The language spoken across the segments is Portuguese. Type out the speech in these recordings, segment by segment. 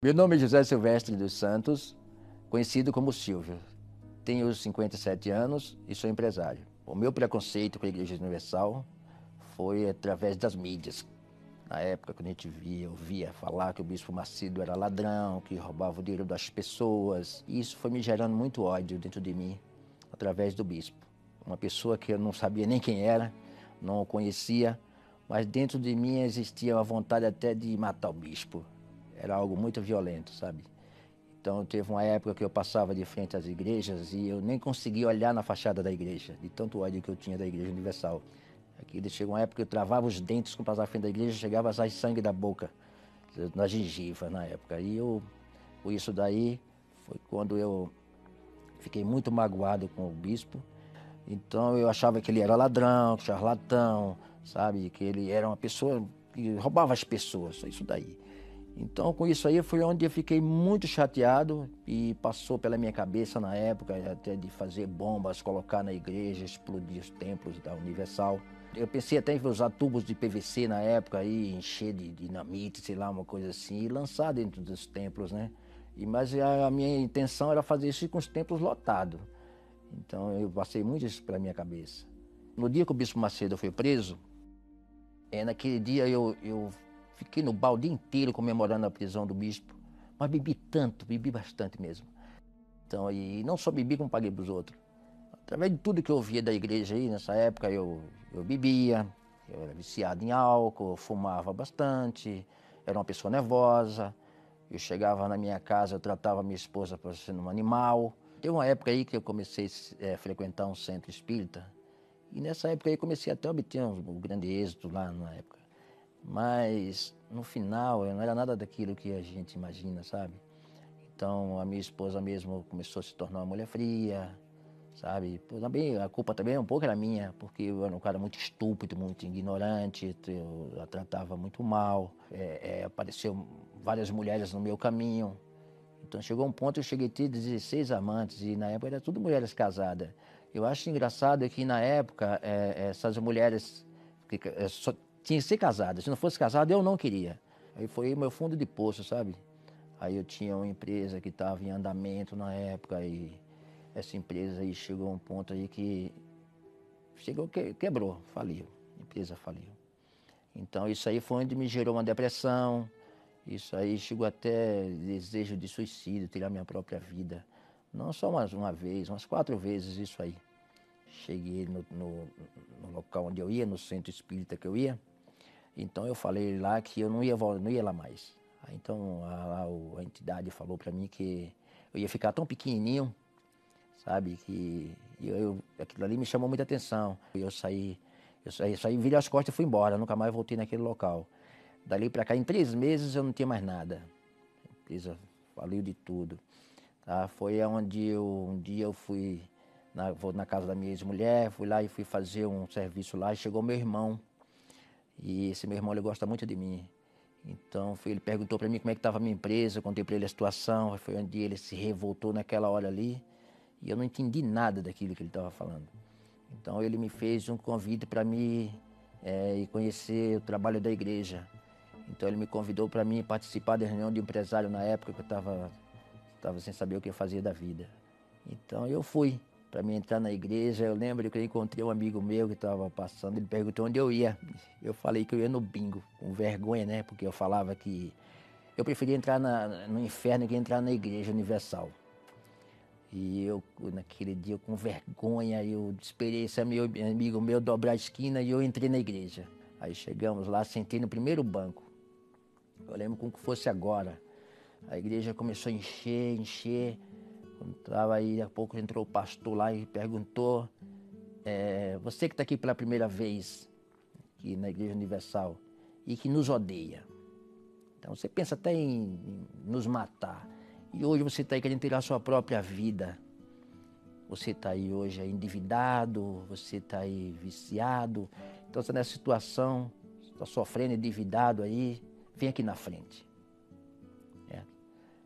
Meu nome é José Silvestre dos Santos, conhecido como Silvio. Tenho 57 anos e sou empresário. O meu preconceito com a Igreja Universal foi através das mídias. Na época, quando a gente via, ouvia falar que o Bispo Macedo era ladrão, que roubava o dinheiro das pessoas. E isso foi me gerando muito ódio dentro de mim, através do Bispo. Uma pessoa que eu não sabia nem quem era, não o conhecia, mas dentro de mim existia a vontade até de matar o Bispo era algo muito violento, sabe? Então teve uma época que eu passava de frente às igrejas e eu nem conseguia olhar na fachada da igreja, de tanto ódio que eu tinha da Igreja Universal. Aqui chegou uma época que eu travava os dentes quando passava à frente da igreja, chegava a sair sangue da boca, na gengiva na época. E eu, isso daí, foi quando eu fiquei muito magoado com o bispo. Então eu achava que ele era ladrão, charlatão, sabe? Que ele era uma pessoa que roubava as pessoas, isso daí. Então, com isso aí, foi onde eu fiquei muito chateado e passou pela minha cabeça na época até de fazer bombas, colocar na igreja, explodir os templos da Universal. Eu pensei até em usar tubos de PVC na época aí, encher de dinamite, sei lá, uma coisa assim, e lançar dentro dos templos, né? E, mas a minha intenção era fazer isso com os templos lotados. Então eu passei muito isso pela minha cabeça. No dia que o Bispo Macedo foi preso, é, naquele dia eu, eu Fiquei no balde inteiro comemorando a prisão do bispo. Mas bebi tanto, bebi bastante mesmo. Então, e não só bebi, como paguei para os outros. Através de tudo que eu ouvia da igreja aí, nessa época eu, eu bebia, eu era viciado em álcool, fumava bastante, era uma pessoa nervosa. Eu chegava na minha casa, eu tratava minha esposa para ser um animal. Teve uma época aí que eu comecei a é, frequentar um centro espírita. E nessa época aí comecei até a obter um grande êxito lá na época. Mas no final não era nada daquilo que a gente imagina, sabe? Então a minha esposa mesmo começou a se tornar uma mulher fria, sabe? Também, a culpa também um pouco era minha, porque eu era um cara muito estúpido, muito ignorante, eu a tratava muito mal. É, é, apareceu várias mulheres no meu caminho. Então chegou um ponto eu cheguei a ter 16 amantes e na época era tudo mulheres casadas. Eu acho engraçado que na época é, essas mulheres que, é, tinha que ser casada. Se não fosse casada, eu não queria. Aí foi meu fundo de poço, sabe? Aí eu tinha uma empresa que estava em andamento na época e essa empresa aí chegou a um ponto aí que chegou que, quebrou, faliu, a empresa faliu. Então isso aí foi onde me gerou uma depressão, isso aí chegou até desejo de suicídio, tirar minha própria vida. Não só mais uma vez, umas quatro vezes isso aí. Cheguei no, no, no local onde eu ia, no centro espírita que eu ia, então eu falei lá que eu não ia, não ia lá mais. Então a, a, a entidade falou para mim que eu ia ficar tão pequenininho, sabe, que eu, eu, aquilo ali me chamou muita atenção. Eu saí, eu saí, saí virei as costas e fui embora, nunca mais voltei naquele local. Dali para cá, em três meses eu não tinha mais nada. A empresa faliu de tudo. Tá? Foi onde eu, um dia eu fui na, na casa da minha ex-mulher, fui lá e fui fazer um serviço lá e chegou meu irmão e esse meu irmão ele gosta muito de mim. Então ele perguntou para mim como é que estava a minha empresa, eu contei para ele a situação, foi onde ele se revoltou naquela hora ali e eu não entendi nada daquilo que ele estava falando. Então ele me fez um convite para me é, conhecer o trabalho da igreja. Então ele me convidou para mim participar da reunião de empresário na época que eu estava estava sem saber o que eu fazia da vida. Então eu fui para mim entrar na igreja. Eu lembro que eu encontrei um amigo meu que estava passando, ele perguntou onde eu ia. Eu falei que eu ia no bingo, com vergonha, né? Porque eu falava que eu preferia entrar na, no inferno que entrar na igreja universal. E eu, naquele dia, com vergonha, eu esperei esse meu amigo meu dobrar a esquina e eu entrei na igreja. Aí chegamos lá, sentei no primeiro banco. Eu lembro como que fosse agora. A igreja começou a encher, encher. Quando estava aí, a pouco entrou o pastor lá e perguntou: é, Você que está aqui pela primeira vez, aqui na Igreja Universal, e que nos odeia. Então você pensa até em, em nos matar. E hoje você está aí querendo tirar a sua própria vida. Você está aí hoje endividado, você está aí viciado. Então você está nessa situação, está sofrendo endividado aí, vem aqui na frente.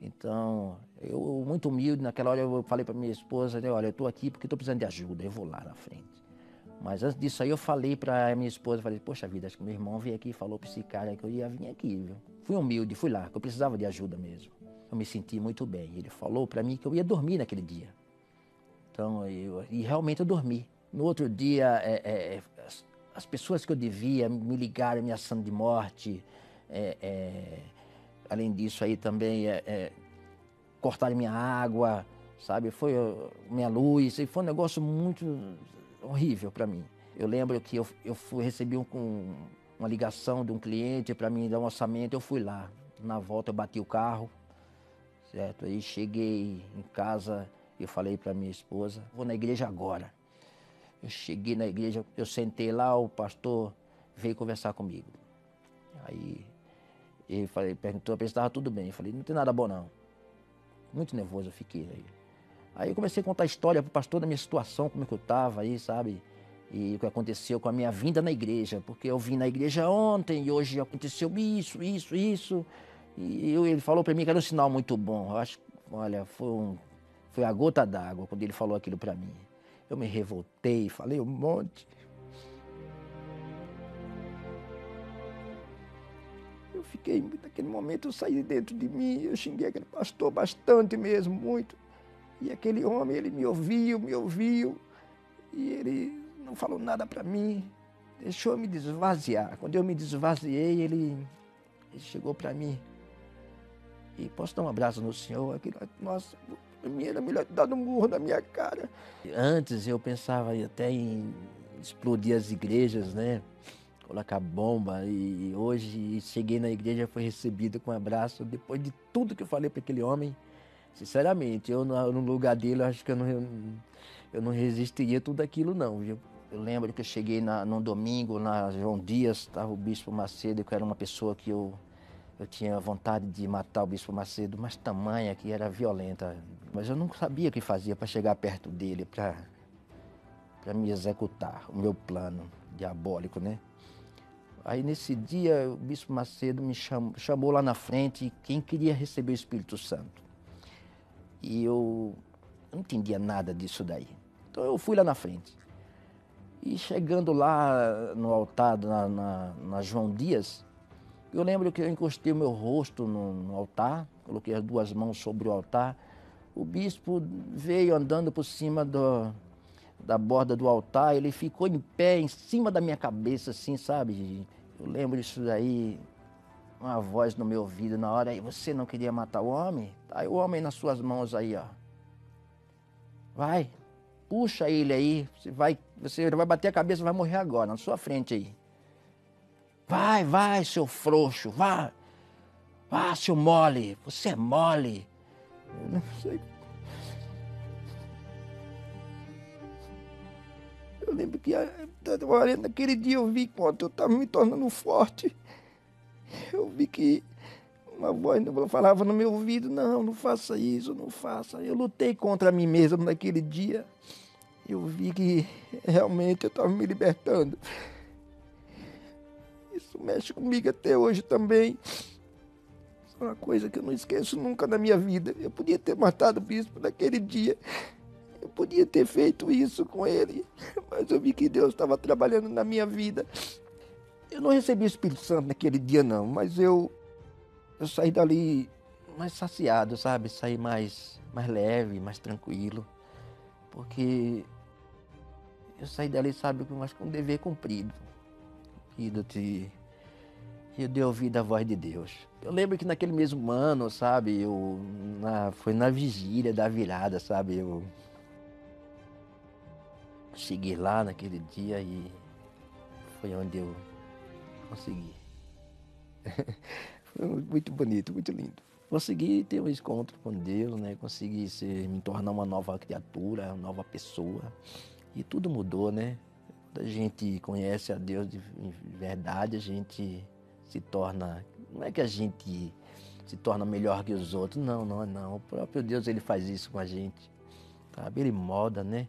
Então, eu muito humilde, naquela hora eu falei para minha esposa, né, olha, eu estou aqui porque estou precisando de ajuda, eu vou lá na frente. Mas antes disso aí eu falei para minha esposa, falei, poxa vida, acho que meu irmão veio aqui e falou para esse cara que eu ia vir aqui, viu? Fui humilde, fui lá, que eu precisava de ajuda mesmo. Eu me senti muito bem. Ele falou para mim que eu ia dormir naquele dia. Então, eu, e realmente eu dormi. No outro dia, é, é, as, as, pessoas que eu devia me ligaram ameaçando de morte. É, é além disso aí também, é, é, cortaram minha água, sabe? Foi minha luz. E foi um negócio muito horrível para mim. Eu lembro que eu, eu fui, recebi um, uma ligação de um cliente para mim dar um orçamento, eu fui lá. Na volta eu bati o carro, certo? Aí cheguei em casa, eu falei para minha esposa, vou na igreja agora. Eu cheguei na igreja, eu sentei lá, o pastor veio conversar comigo. Aí ele falei, perguntou se estava tudo bem. Eu falei, não tem nada bom não. Muito nervoso eu fiquei aí. Aí eu comecei a contar a história para o pastor da minha situação, como é que eu estava aí, sabe? E o que aconteceu com a minha vinda na igreja, porque eu vim na igreja ontem e hoje aconteceu isso, isso, isso. E eu, ele falou para mim que era um sinal muito bom. Eu acho, olha, foi, um, foi a gota d'água quando ele falou aquilo para mim. Eu me revoltei, falei um monte. Fiquei, naquele momento, eu saí dentro de mim, eu xinguei aquele pastor bastante mesmo, muito. E aquele homem, ele me ouviu, me ouviu, e ele não falou nada para mim, deixou eu me desvaziar. Quando eu me desvaziei, ele, ele chegou para mim. E posso dar um abraço no senhor? Aquilo, nossa, era melhor dar um murro na minha cara. Antes eu pensava até em explodir as igrejas, né? Colocar bomba. E hoje cheguei na igreja, foi recebido com um abraço. Depois de tudo que eu falei para aquele homem, Sinceramente, eu no lugar dele, eu acho que eu não, eu não resistiria tudo aquilo não, viu? Eu lembro que eu cheguei na, num domingo na João Dias, estava o Bispo Macedo, que era uma pessoa que eu, eu tinha vontade de matar o Bispo Macedo, mas tamanha que era violenta. Mas eu não sabia o que fazia para chegar perto dele, para me executar o meu plano diabólico, né? Aí nesse dia o Bispo Macedo me chamou, chamou lá na frente quem queria receber o Espírito Santo. E eu não entendia nada disso daí. Então eu fui lá na frente. E chegando lá no altar, na, na, na João Dias, eu lembro que eu encostei o meu rosto no, no, altar, coloquei as duas mãos sobre o altar. O bispo veio andando por cima do, da borda do altar, ele ficou em pé em cima da minha cabeça, assim, sabe? Eu lembro disso daí, uma voz no meu ouvido na hora, aí você não queria matar o homem? Tá aí o homem nas suas mãos aí, ó. Vai, puxa ele aí, você vai, você vai bater a cabeça, vai morrer agora, na sua frente aí. Vai, vai, seu frouxo, vá. Vá, seu mole, você é mole. Eu não sei. Eu lembro que naquele dia eu vi quanto eu estava me tornando forte eu vi que uma voz falava no meu ouvido, não, não faça isso, não faça. Eu lutei contra mim mesmo naquele dia. Eu vi que realmente eu estava me libertando. Isso mexe comigo até hoje também. É uma coisa que eu não esqueço nunca na minha vida. Eu podia ter matado o bispo naquele dia. Podia ter feito isso com ele. Mas eu vi que Deus estava trabalhando na minha vida. Eu não recebi o Espírito Santo naquele dia, não, mas eu, eu saí dali mais saciado, sabe? Saí mais, mais leve, mais tranquilo. Porque eu saí dali, sabe, mais com um dever cumprido. Cumprido de. Eu dei ouvido à voz de Deus. Eu lembro que naquele mesmo ano, sabe, eu. Na, foi na vigília da virada, sabe? Eu. Cheguei lá naquele dia e foi onde eu consegui. Foi muito bonito, muito lindo. Consegui ter um encontro com Deus, né? Consegui ser, me tornar uma nova criatura, uma nova pessoa. E tudo mudou, né? Quando a gente conhece a Deus de verdade, a gente se torna. Não é que a gente se torna melhor que os outros, não, não, não. O próprio Deus ele faz isso com a gente, sabe? Ele molda, né?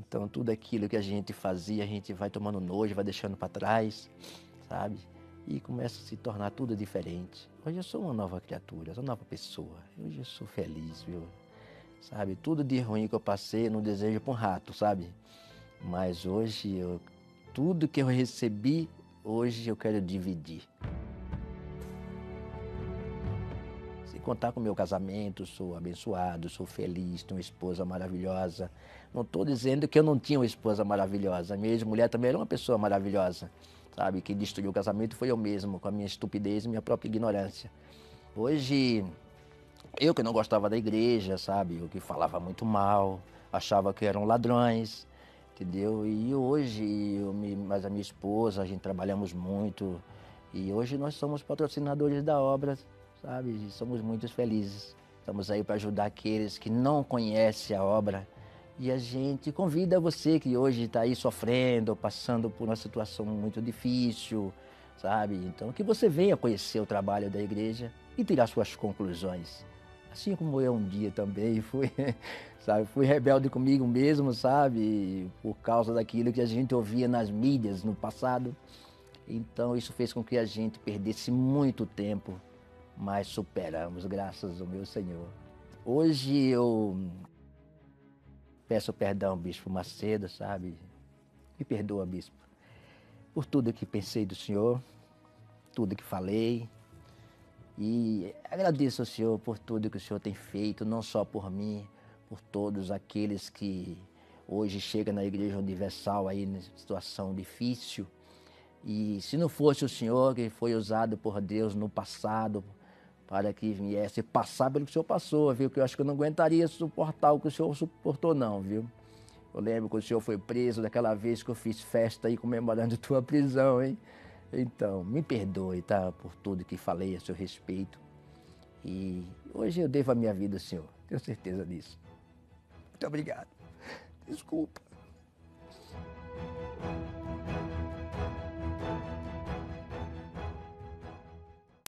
Então tudo aquilo que a gente fazia, a gente vai tomando nojo, vai deixando para trás sabe? E começa a se tornar tudo diferente. Hoje eu sou uma nova criatura, sou uma nova pessoa. Hoje eu sou feliz, viu? Sabe? Tudo de ruim que eu passei, não desejo para um rato, sabe? Mas hoje, eu, tudo que eu recebi, hoje eu quero dividir. Contar com o meu casamento, sou abençoado, sou feliz, tenho uma esposa maravilhosa. Não estou dizendo que eu não tinha uma esposa maravilhosa. Minha ex-mulher também era uma pessoa maravilhosa. Sabe, quem destruiu o casamento foi eu mesmo, com a minha estupidez e minha própria ignorância. Hoje, eu que não gostava da igreja, sabe, eu que falava muito mal, achava que eram ladrões, entendeu? E hoje, eu, mas a minha esposa, a gente trabalhamos muito e hoje nós somos patrocinadores da obra, sabe? E somos muito felizes. Estamos aí para ajudar aqueles que não conhecem a obra. E a gente convida você que hoje está aí sofrendo, passando por uma situação muito difícil, sabe? Então, que você venha conhecer o trabalho da igreja e tirar suas conclusões. Assim como eu um dia também fui, sabe, fui rebelde comigo mesmo, sabe, por causa daquilo que a gente ouvia nas mídias no passado. Então isso fez com que a gente perdesse muito tempo, mas superamos, graças ao meu Senhor. Hoje eu peço perdão, Bispo Macedo, sabe? Me perdoa, Bispo, por tudo que pensei do Senhor, tudo que falei, e agradeço ao Senhor por tudo que o Senhor tem feito, não só por mim, por todos aqueles que hoje chegam na Igreja Universal aí em situação difícil. E se não fosse o Senhor que foi usado por Deus no passado para que viesse passar pelo que o Senhor passou, viu? Que eu acho que eu não aguentaria suportar o que o Senhor suportou, não, viu? Eu lembro que o Senhor foi preso daquela vez que eu fiz festa aí comemorando tua prisão, hein? Então, me perdoe, tá? Por tudo que falei a seu respeito. E hoje eu devo a minha vida ao Senhor. Tenho certeza disso. Muito obrigado. Desculpa.